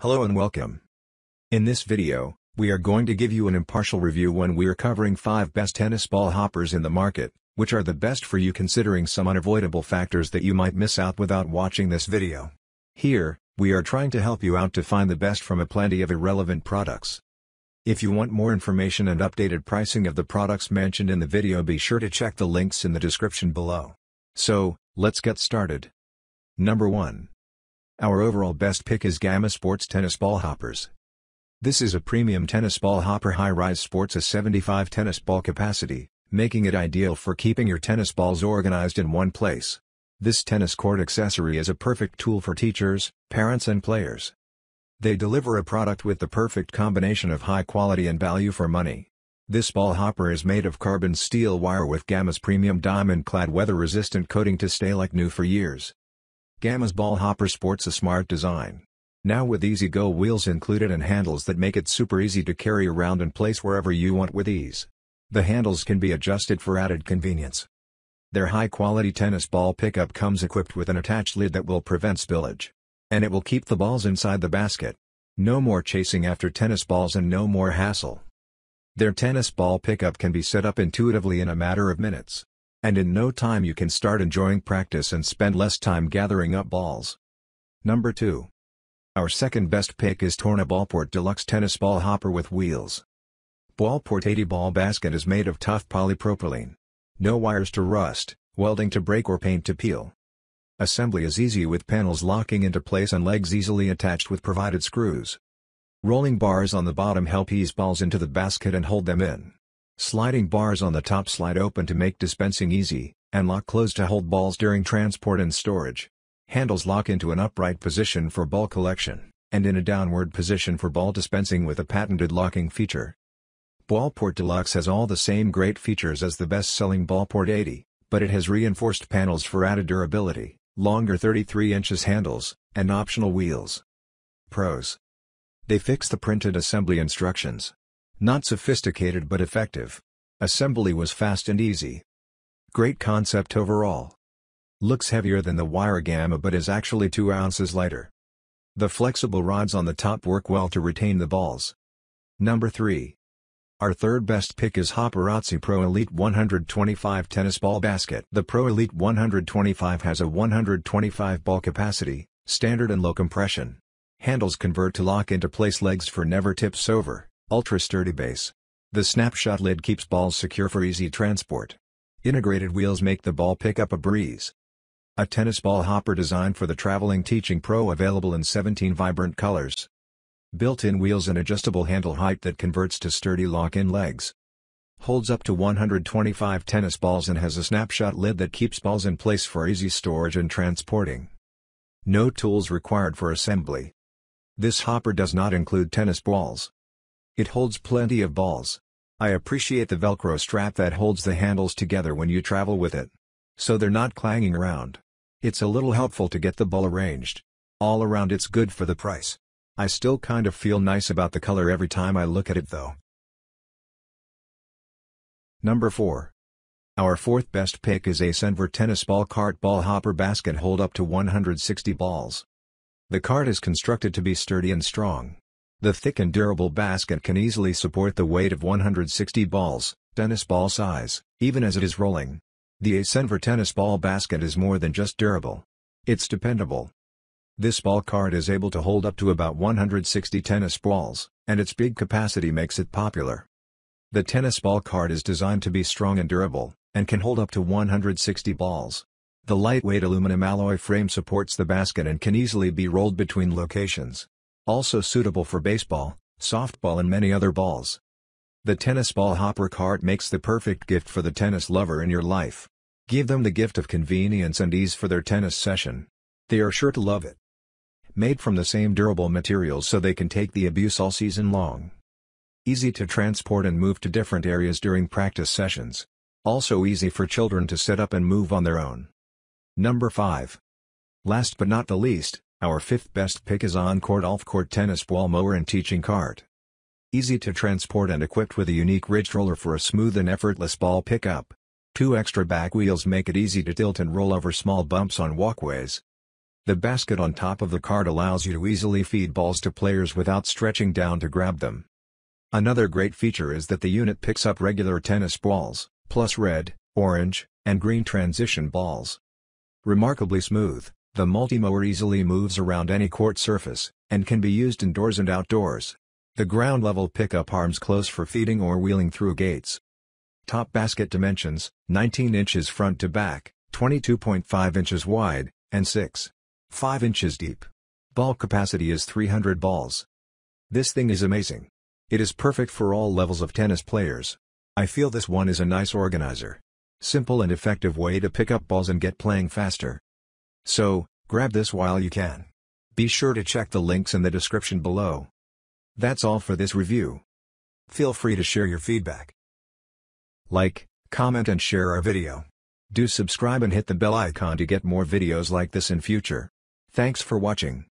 Hello and welcome. In this video, we are going to give you an impartial review when we are covering 5 best tennis ball hoppers in the market, which are the best for you considering some unavoidable factors that you might miss out without watching this video. Here, we are trying to help you out to find the best from a plenty of irrelevant products. If you want more information and updated pricing of the products mentioned in the video be sure to check the links in the description below. So, let's get started. Number 1. Our overall best pick is Gamma Sports Tennis Ball Hoppers. This is a premium tennis ball hopper high-rise sports a 75 tennis ball capacity, making it ideal for keeping your tennis balls organized in one place. This tennis court accessory is a perfect tool for teachers, parents and players. They deliver a product with the perfect combination of high quality and value for money. This ball hopper is made of carbon steel wire with Gamma's premium diamond-clad weather-resistant coating to stay like new for years. Gamma's ball hopper sports a smart design. Now with easy go wheels included and handles that make it super easy to carry around and place wherever you want with ease. The handles can be adjusted for added convenience. Their high-quality tennis ball pickup comes equipped with an attached lid that will prevent spillage. And it will keep the balls inside the basket. No more chasing after tennis balls and no more hassle. Their tennis ball pickup can be set up intuitively in a matter of minutes. And in no time you can start enjoying practice and spend less time gathering up balls. Number 2. Our second best pick is Tourna Ballport Deluxe Tennis Ball Hopper with Wheels. Ballport 80 ball basket is made of tough polypropylene. No wires to rust, welding to break or paint to peel. Assembly is easy with panels locking into place and legs easily attached with provided screws. Rolling bars on the bottom help ease balls into the basket and hold them in. Sliding bars on the top slide open to make dispensing easy, and lock closed to hold balls during transport and storage. Handles lock into an upright position for ball collection, and in a downward position for ball dispensing with a patented locking feature. Ballport Deluxe has all the same great features as the best-selling Ballport 80, but it has reinforced panels for added durability, longer 33 inches handles, and optional wheels. Pros. They fix the printed assembly instructions, not sophisticated but effective. Assembly was fast and easy. Great concept overall. Looks heavier than the wire gamma but is actually 2 ounces lighter. The flexible rods on the top work well to retain the balls. Number 3. Our third best pick is Hoparazzi Pro Elite 125 Tennis Ball Basket. The Pro Elite 125 has a 125 ball capacity, standard and low compression. Handles convert to lock into place legs for never tips over. Ultra sturdy base. The snapshot lid keeps balls secure for easy transport. Integrated wheels make the ball pick up a breeze. A tennis ball hopper designed for the traveling teaching pro available in 17 vibrant colors. Built-in wheels and adjustable handle height that converts to sturdy lock-in legs. Holds up to 125 tennis balls and has a snapshot lid that keeps balls in place for easy storage and transporting. No tools required for assembly. This hopper does not include tennis balls. It holds plenty of balls. I appreciate the velcro strap that holds the handles together when you travel with it. So they're not clanging around. It's a little helpful to get the ball arranged. All around it's good for the price. I still kind of feel nice about the color every time I look at it though. Number 4. Our fourth best pick is Asenver Tennis Ball Cart Ball Hopper Basket hold up to 160 balls. The cart is constructed to be sturdy and strong. The thick and durable basket can easily support the weight of 160 balls, tennis ball size, even as it is rolling. The Asenver tennis ball basket is more than just durable. It's dependable. This ball cart is able to hold up to about 160 tennis balls, and its big capacity makes it popular. The tennis ball cart is designed to be strong and durable, and can hold up to 160 balls. The lightweight aluminum alloy frame supports the basket and can easily be rolled between locations. Also suitable for baseball, softball and many other balls. The tennis ball hopper cart makes the perfect gift for the tennis lover in your life. Give them the gift of convenience and ease for their tennis session. They are sure to love it. Made from the same durable materials so they can take the abuse all season long. Easy to transport and move to different areas during practice sessions. Also easy for children to set up and move on their own. Number 5. Last but not the least, our fifth best pick is OnCourt OffCourt Tennis Ball Mower and Teaching Cart. Easy to transport and equipped with a unique ridge roller for a smooth and effortless ball pickup. Two extra back wheels make it easy to tilt and roll over small bumps on walkways. The basket on top of the cart allows you to easily feed balls to players without stretching down to grab them. Another great feature is that the unit picks up regular tennis balls, plus red, orange, and green transition balls. Remarkably smooth, the multi-mower easily moves around any court surface, and can be used indoors and outdoors. The ground-level pickup arms close for feeding or wheeling through gates. Top basket dimensions, 19 inches front to back, 22.5 inches wide, and 6. 5 inches deep. Ball capacity is 300 balls. This thing is amazing. It is perfect for all levels of tennis players. I feel this one is a nice organizer. Simple and effective way to pick up balls and get playing faster. So, grab this while you can. Be sure to check the links in the description below. That's all for this review. Feel free to share your feedback. Like, comment and share our video. Do subscribe and hit the bell icon to get more videos like this in future. Thanks for watching.